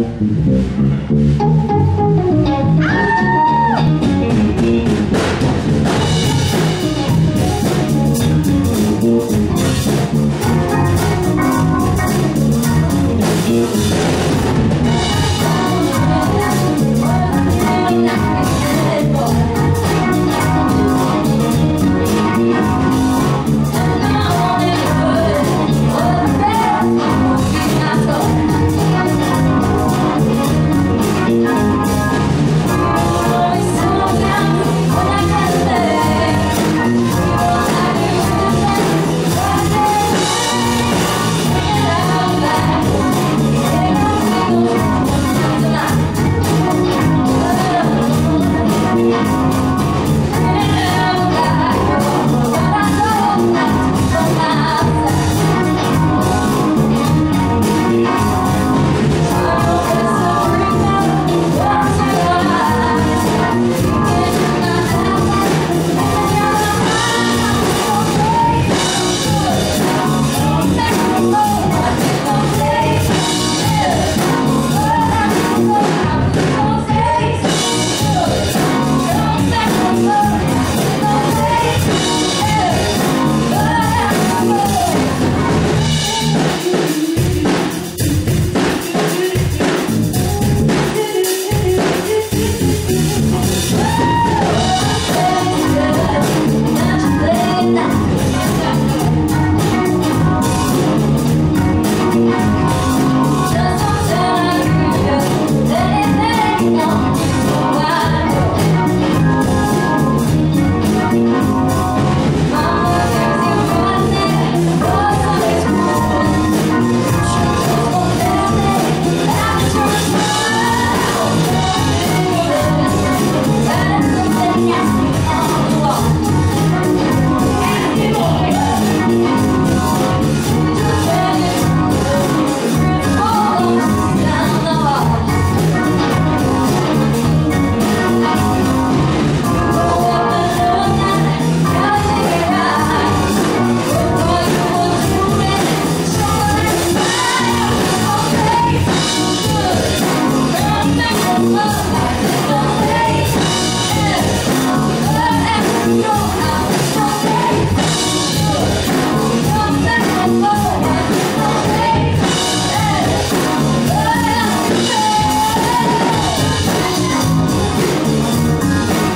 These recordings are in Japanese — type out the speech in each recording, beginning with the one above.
う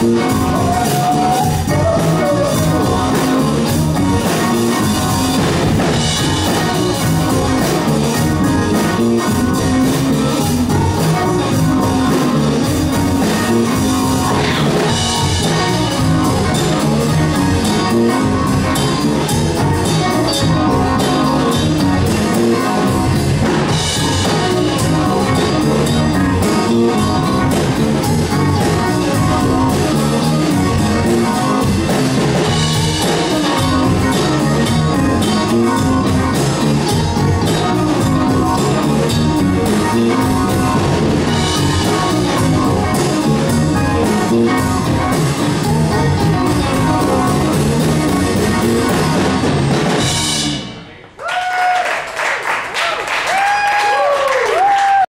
Música